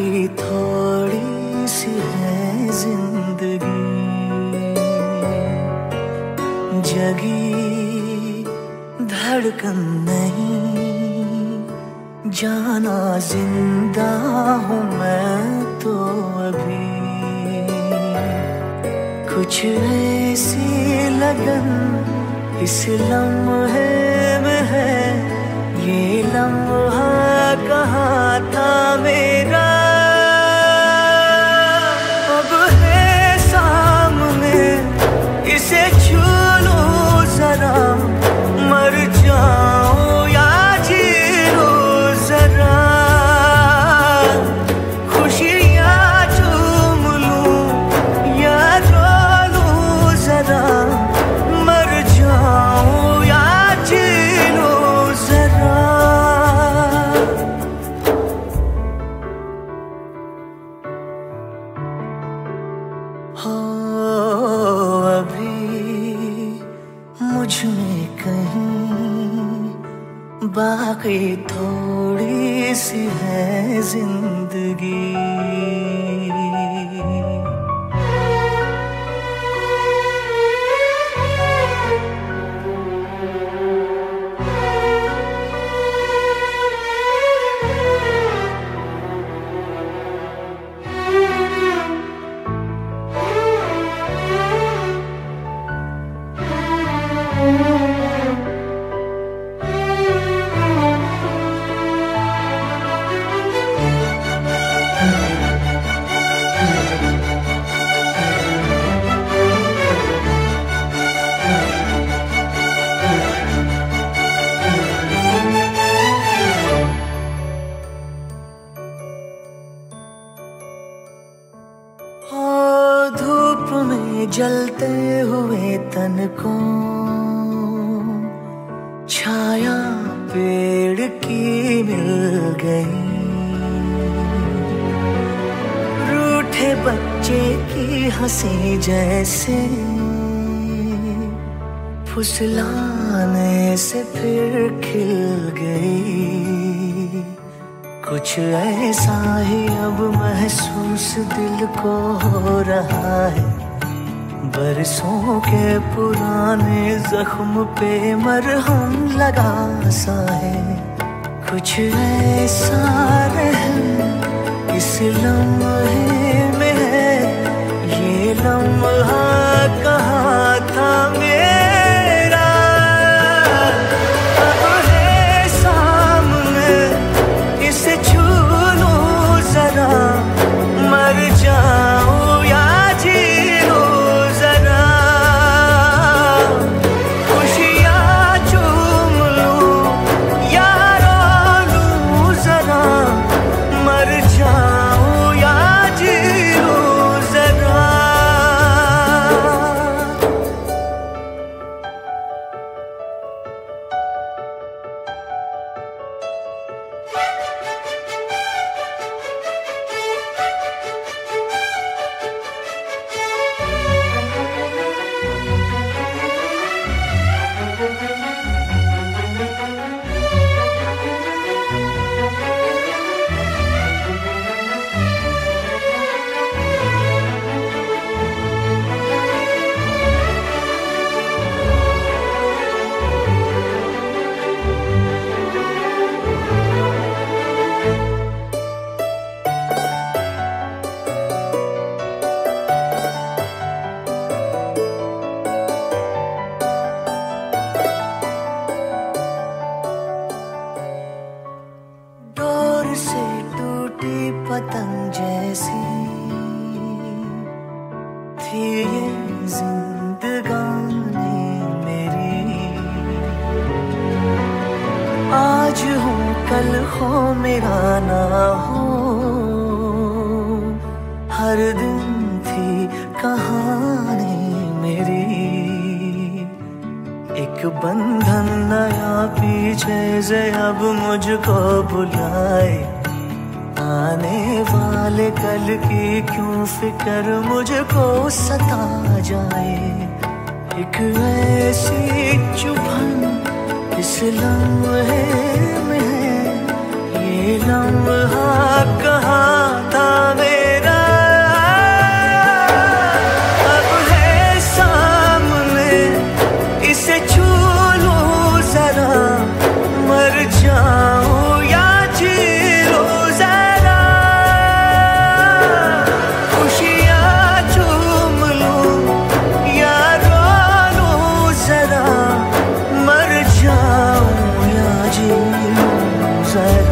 बाकी थोड़ी सी है ज़िंदगी। जगी धड़कन नहीं, जाना ज़िंदा हूँ मैं तो अभी। कुछ ऐसी लगन, इस लम्हे Is it? बाकी थोड़ी सी है ज़िंदगी। हुए तन को, छाया पेड़ की मिल गई। रूठे बच्चे की हँसी जैसे, फुसलाने से फिर खिल गई। कुछ ऐसा ही अब महसूस दिल को हो रहा है। बरसों के पुराने जख्म पे मरहम लगा सा है। कुछ ऐसा इस लम्हे में है। ये लम्हा मेरी आज हूँ कल हो मेरा हो। हर दिन थी कहानी मेरी। एक बंधन नया पीछे से अब मुझको बुलाए। आने वाले कल की क्यों फ़िक्र मुझको सता जाए? एक ऐसी said.